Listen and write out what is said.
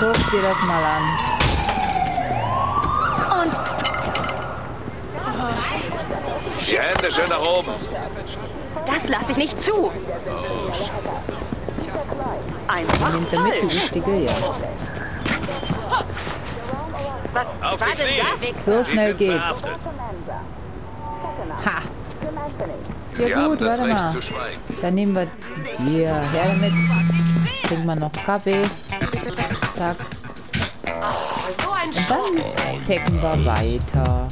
Guck dir das mal an. Und Die Hände schön nach oben. das lasse ich nicht zu. Einfach Nimmt er mit, die falsch. Richtige, ja. Was Auf war denn Knie. da, Wichser? So schnell geht's. Ha! Sie Ja gut, das warte mal. Dann nehmen wir hier her damit. Trinken wir noch Kaffee. Zack. Und dann packen wir weiter.